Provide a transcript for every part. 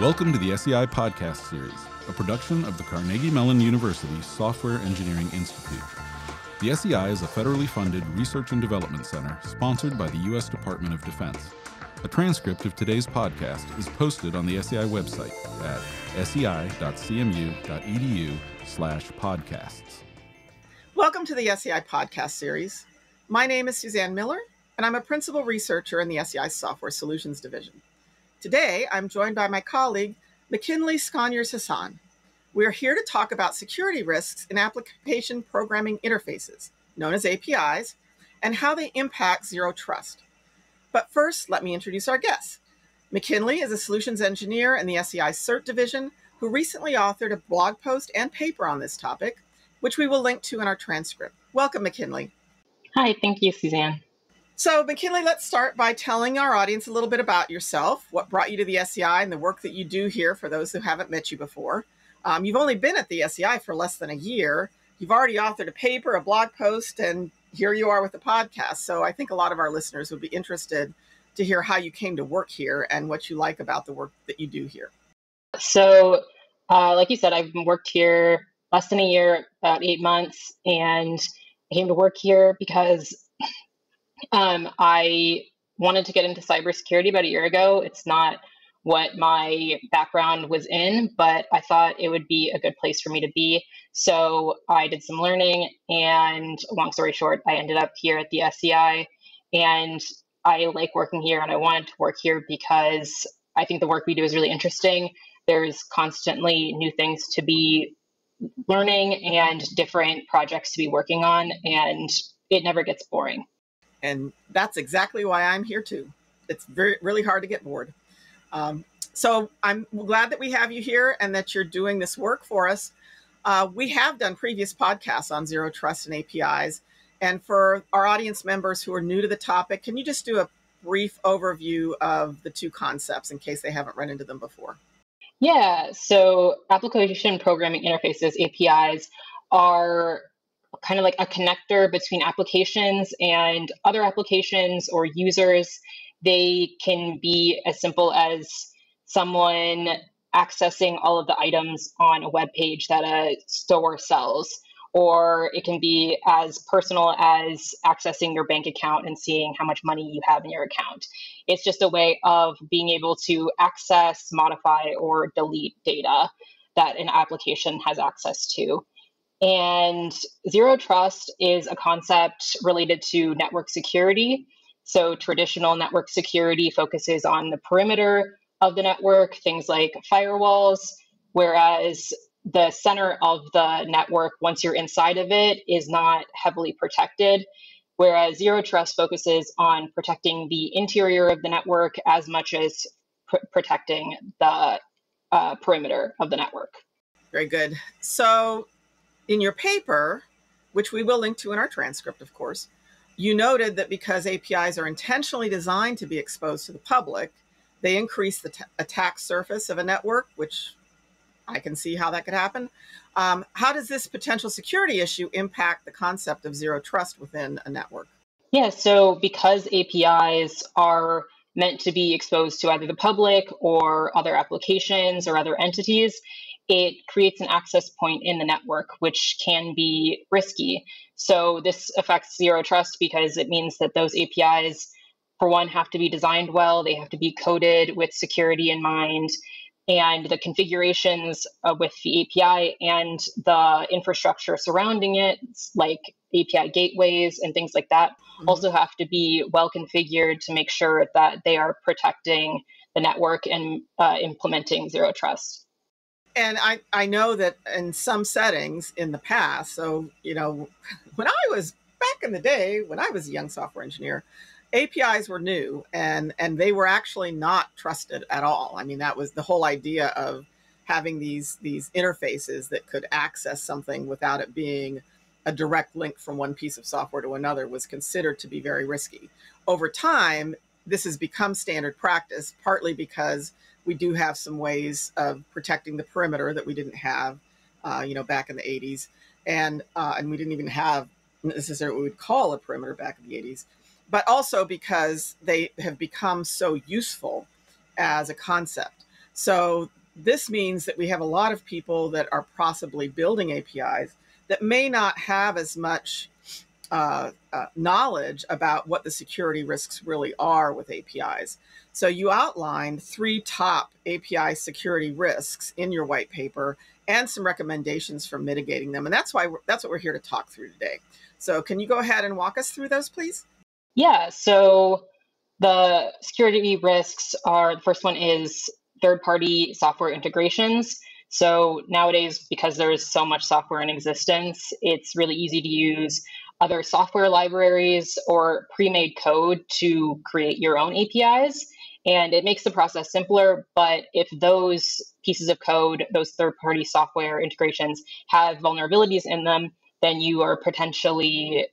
Welcome to the SEI Podcast Series, a production of the Carnegie Mellon University Software Engineering Institute. The SEI is a federally funded research and development center sponsored by the U.S. Department of Defense. A transcript of today's podcast is posted on the SEI website at sei.cmu.edu slash podcasts. Welcome to the SEI Podcast Series. My name is Suzanne Miller, and I'm a principal researcher in the SEI Software Solutions Division. Today, I'm joined by my colleague, McKinley Sconiers Hasan. We're here to talk about security risks in application programming interfaces, known as APIs, and how they impact zero trust. But first, let me introduce our guest. McKinley is a solutions engineer in the SEI CERT division who recently authored a blog post and paper on this topic, which we will link to in our transcript. Welcome, McKinley. Hi, thank you, Suzanne. So, McKinley, let's start by telling our audience a little bit about yourself, what brought you to the SEI, and the work that you do here for those who haven't met you before. Um, you've only been at the SEI for less than a year. You've already authored a paper, a blog post, and here you are with the podcast. So, I think a lot of our listeners would be interested to hear how you came to work here and what you like about the work that you do here. So, uh, like you said, I've worked here less than a year, about eight months, and I came to work here because um, I wanted to get into cybersecurity about a year ago. It's not what my background was in, but I thought it would be a good place for me to be. So I did some learning, and long story short, I ended up here at the SEI. And I like working here, and I wanted to work here because I think the work we do is really interesting. There's constantly new things to be learning and different projects to be working on, and it never gets boring. And that's exactly why I'm here too. It's very really hard to get bored. Um, so I'm glad that we have you here and that you're doing this work for us. Uh, we have done previous podcasts on zero trust and APIs. And for our audience members who are new to the topic, can you just do a brief overview of the two concepts in case they haven't run into them before? Yeah, so application programming interfaces, APIs, are kind of like a connector between applications and other applications or users. They can be as simple as someone accessing all of the items on a web page that a store sells or it can be as personal as accessing your bank account and seeing how much money you have in your account. It's just a way of being able to access, modify, or delete data that an application has access to. And zero trust is a concept related to network security. So, traditional network security focuses on the perimeter of the network, things like firewalls, whereas the center of the network, once you're inside of it, is not heavily protected. Whereas zero trust focuses on protecting the interior of the network as much as pr- protecting the uh, perimeter of the network. Very good. So, in your paper, which we will link to in our transcript, of course, you noted that because APIs are intentionally designed to be exposed to the public, they increase the attack surface of a network, which I can see how that could happen. Um, how does this potential security issue impact the concept of zero trust within a network? Yeah, so because APIs are meant to be exposed to either the public or other applications or other entities, it creates an access point in the network, which can be risky. So this affects zero trust because it means that those APIs, for one, have to be designed well, they have to be coded with security in mind. And the configurations uh, with the API and the infrastructure surrounding it, like API gateways and things like that, mm-hmm. also have to be well configured to make sure that they are protecting the network and uh, implementing zero trust and I, I know that in some settings in the past, so, you know, when I was back in the day, when I was a young software engineer, APIs were new and, and they were actually not trusted at all. I mean, that was the whole idea of having these, these interfaces that could access something without it being a direct link from one piece of software to another was considered to be very risky. Over time, this has become standard practice, partly because we do have some ways of protecting the perimeter that we didn't have, uh, you know, back in the 80s, and uh, and we didn't even have necessarily what we would call a perimeter back in the 80s, but also because they have become so useful as a concept. So this means that we have a lot of people that are possibly building APIs that may not have as much uh, uh, knowledge about what the security risks really are with APIs. So you outlined three top API security risks in your white paper and some recommendations for mitigating them. And that's why that's what we're here to talk through today. So can you go ahead and walk us through those, please? Yeah. So the security risks are the first one is third party software integrations. So nowadays, because there's so much software in existence, it's really easy to use other software libraries or pre made code to create your own APIs. And it makes the process simpler. But if those pieces of code, those third party software integrations have vulnerabilities in them, then you are potentially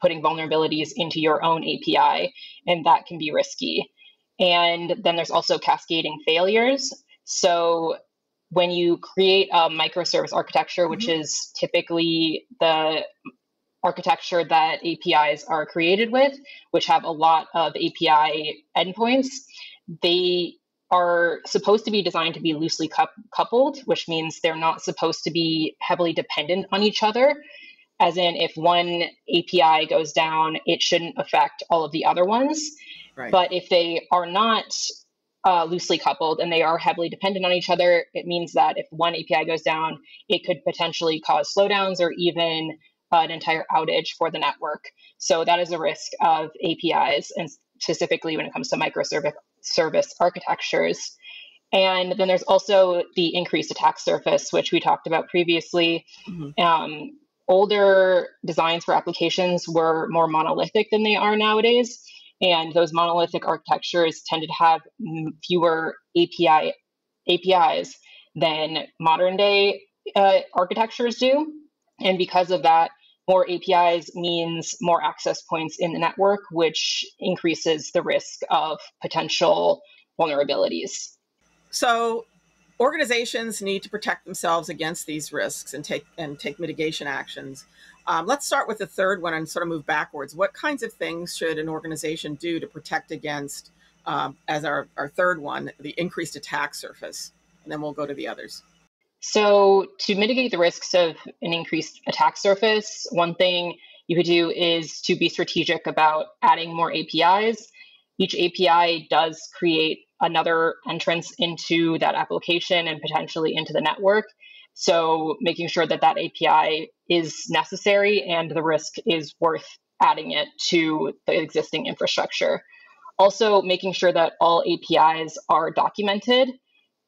putting vulnerabilities into your own API, and that can be risky. And then there's also cascading failures. So when you create a microservice architecture, which mm-hmm. is typically the architecture that APIs are created with, which have a lot of API endpoints, they are supposed to be designed to be loosely coupled, which means they're not supposed to be heavily dependent on each other. As in, if one API goes down, it shouldn't affect all of the other ones. Right. But if they are not uh, loosely coupled and they are heavily dependent on each other, it means that if one API goes down, it could potentially cause slowdowns or even uh, an entire outage for the network. So that is a risk of APIs, and specifically when it comes to microservice service architectures. And then there's also the increased attack surface, which we talked about previously. Mm-hmm. Um, older designs for applications were more monolithic than they are nowadays. And those monolithic architectures tended to have fewer API APIs than modern day uh, architectures do. And because of that, more APIs means more access points in the network, which increases the risk of potential vulnerabilities. So organizations need to protect themselves against these risks and take and take mitigation actions. Um, let's start with the third one and sort of move backwards. What kinds of things should an organization do to protect against, um, as our, our third one, the increased attack surface? And then we'll go to the others. So, to mitigate the risks of an increased attack surface, one thing you could do is to be strategic about adding more APIs. Each API does create another entrance into that application and potentially into the network. So, making sure that that API is necessary and the risk is worth adding it to the existing infrastructure. Also, making sure that all APIs are documented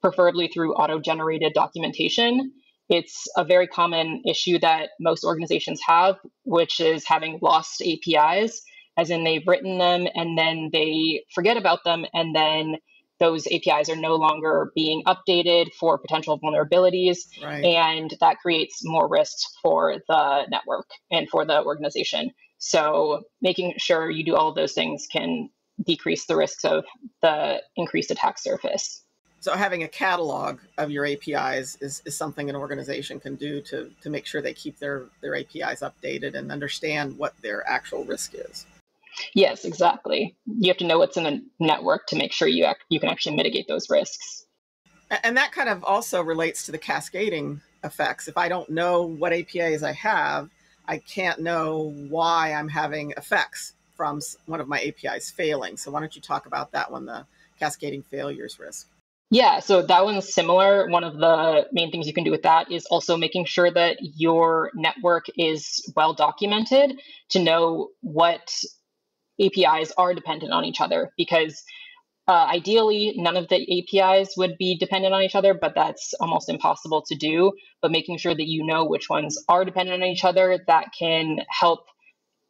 preferably through auto generated documentation. It's a very common issue that most organizations have, which is having lost APIs, as in they've written them and then they forget about them, and then those APIs are no longer being updated for potential vulnerabilities. Right. And that creates more risks for the network and for the organization. So, making sure you do all of those things can decrease the risks of the increased attack surface. So having a catalog of your APIs is, is something an organization can do to, to make sure they keep their, their APIs updated and understand what their actual risk is. Yes, exactly. You have to know what's in the network to make sure you act, you can actually mitigate those risks. And that kind of also relates to the cascading effects. If I don't know what APIs I have, I can't know why I'm having effects from one of my APIs failing. So why don't you talk about that one, the cascading failures risk? Yeah, so that one's similar. One of the main things you can do with that is also making sure that your network is well documented to know what APIs are dependent on each other because uh, ideally none of the APIs would be dependent on each other, but that's almost impossible to do. But making sure that you know which ones are dependent on each other, that can help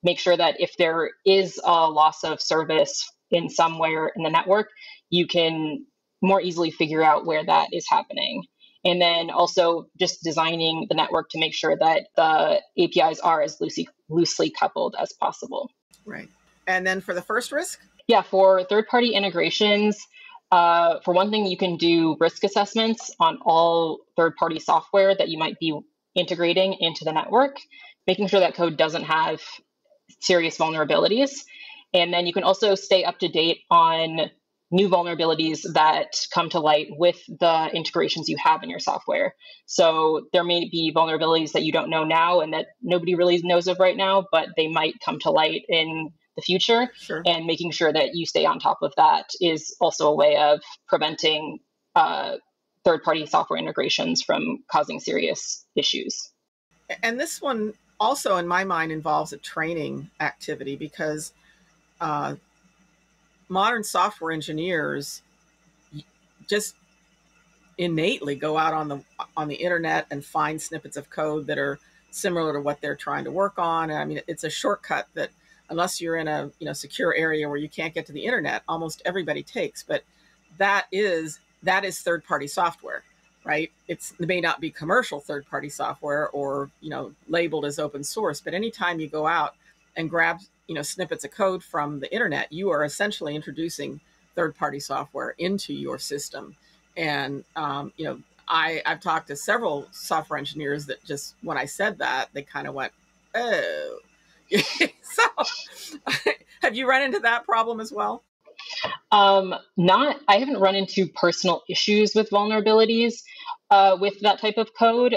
make sure that if there is a loss of service in somewhere in the network, you can more easily figure out where that is happening. And then also just designing the network to make sure that the APIs are as loosely, loosely coupled as possible. Right. And then for the first risk? Yeah, for third party integrations, uh, for one thing, you can do risk assessments on all third party software that you might be integrating into the network, making sure that code doesn't have serious vulnerabilities. And then you can also stay up to date on new vulnerabilities that come to light with the integrations you have in your software. So there may be vulnerabilities that you don't know now and that nobody really knows of right now, but they might come to light in the future. Sure. And making sure that you stay on top of that is also a way of preventing uh, third party software integrations from causing serious issues. And this one also, in my mind, involves a training activity because uh, modern software engineers just innately go out on the on the internet and find snippets of code that are similar to what they're trying to work on. And I mean, it's a shortcut that unless you're in a you know secure area where you can't get to the internet, almost everybody takes. But that is that is third party software, right? It's it may not be commercial third party software or you know labeled as open source, but anytime you go out and grab you know snippets of code from the internet, you are essentially introducing third-party software into your system. And um, you know, I I've talked to several software engineers that just when I said that, they kind of went, "Oh." so, have you run into that problem as well? Um, not. I haven't run into personal issues with vulnerabilities uh, with that type of code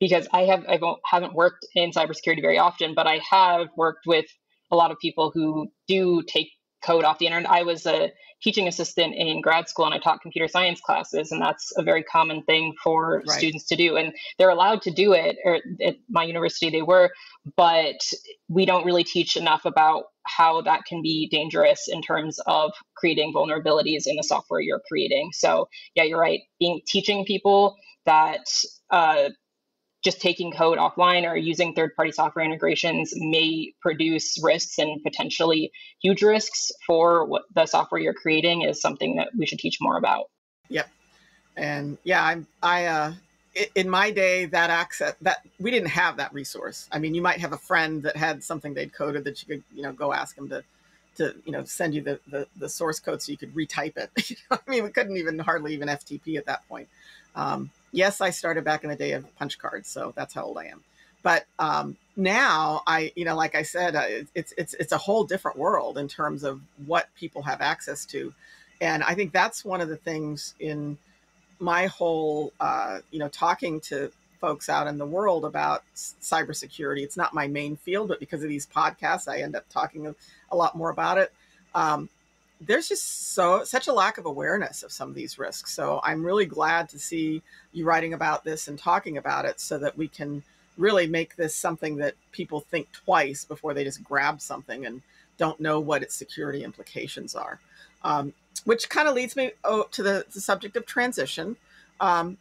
because I have I haven't worked in cybersecurity very often, but I have worked with a lot of people who do take code off the internet. I was a teaching assistant in grad school and I taught computer science classes, and that's a very common thing for right. students to do. And they're allowed to do it, or at my university they were, but we don't really teach enough about how that can be dangerous in terms of creating vulnerabilities in the software you're creating. So yeah, you're right. Being teaching people that uh, just taking code offline or using third party software integrations may produce risks and potentially huge risks for what the software you're creating is something that we should teach more about. Yep. And yeah, I'm, I, uh, in my day, that access that we didn't have that resource. I mean, you might have a friend that had something they'd coded that you could, you know, go ask them to, to you know, send you the the, the source code so you could retype it. I mean, we couldn't even hardly even FTP at that point. Um, yes, I started back in the day of punch cards, so that's how old I am. But um, now, I you know, like I said, uh, it's it's it's a whole different world in terms of what people have access to, and I think that's one of the things in my whole uh, you know talking to folks out in the world about cybersecurity. It's not my main field, but because of these podcasts, I end up talking a, lot more about it. Um, there's just so such a lack of awareness of some of these risks. So I'm really glad to see you writing about this and talking about it so that we can really make this something that people think twice before they just grab something and don't know what its security implications are. Um, which kind of leads me oh, to the, the, subject of transition. Um,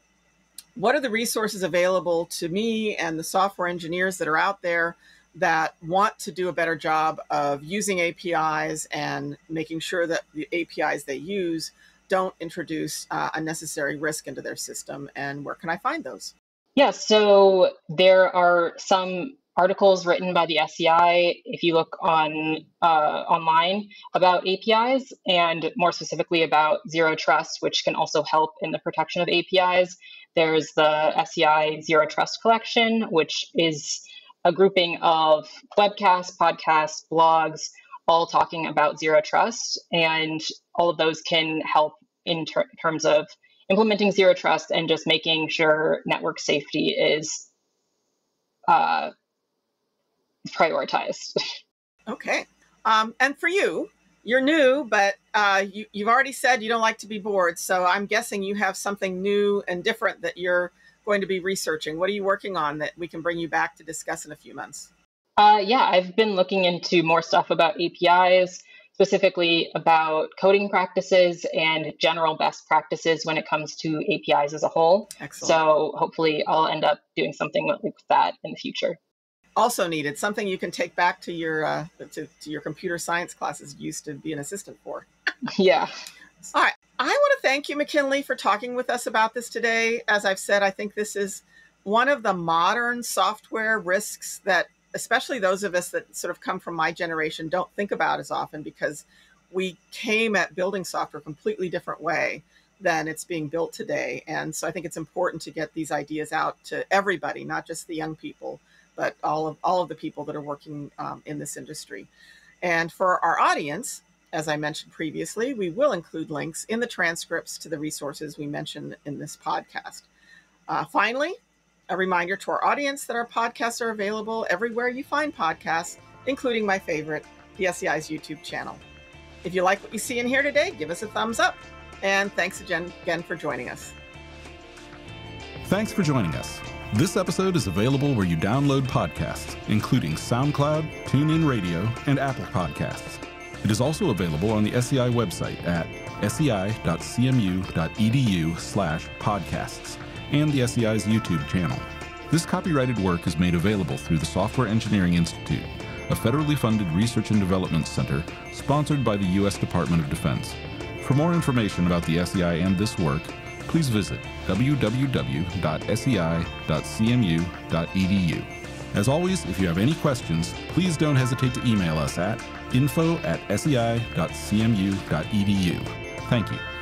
what are the resources available to me and the software engineers that are out there that want to do a better job of using APIs and making sure that the APIs they use don't introduce uh, unnecessary risk into their system. And where can I find those? Yeah, so there are some articles written by the SEI if you look on uh, online about APIs and more specifically about zero trust, which can also help in the protection of APIs. There's the SEI Zero Trust Collection, which is a grouping of webcasts, podcasts, blogs, all talking about zero trust. And all of those can help in ter- terms of implementing zero trust and just making sure network safety is uh, prioritized. Okay. Um, and for you, you're new, but uh, you, you've already said you don't like to be bored. So I'm guessing you have something new and different that you're going to be researching? What are you working on that we can bring you back to discuss in a few months? Uh, yeah, I've been looking into more stuff about APIs, specifically about coding practices and general best practices when it comes to APIs as a whole. Excellent. So hopefully, I'll end up doing something with that in the future. Also needed something you can take back to your uh, to, to your computer science classes you used to be an assistant for. yeah. All right. I want to thank you, McKinley, for talking with us about this today. As I've said, I think this is one of the modern software risks that, especially those of us that sort of come from my generation, don't think about as often because we came at building software a completely different way than it's being built today. And so I think it's important to get these ideas out to everybody, not just the young people, but all of all of the people that are working um, in this industry. And for our audience, As I mentioned previously, we will include links in the transcripts to the resources we mentioned in this podcast. Uh, finally, a reminder to our audience that our podcasts are available everywhere you find podcasts, including my favorite, the SEI's YouTube channel. If you like what you see in here today, give us a thumbs up. And thanks again, again for joining us. Thanks for joining us. This episode is available where you download podcasts, including SoundCloud, TuneIn Radio, and Apple Podcasts. It is also available on the SEI website at sei.cmu.edu slash podcasts and the SEI's YouTube channel. This copyrighted work is made available through the Software Engineering Institute, a federally funded research and development center sponsored by the U.S. Department of Defense. For more information about the SEI and this work, please visit www.sei.cmu.edu. As always, if you have any questions, please don't hesitate to email us at info at sei.cmu.edu. Thank you.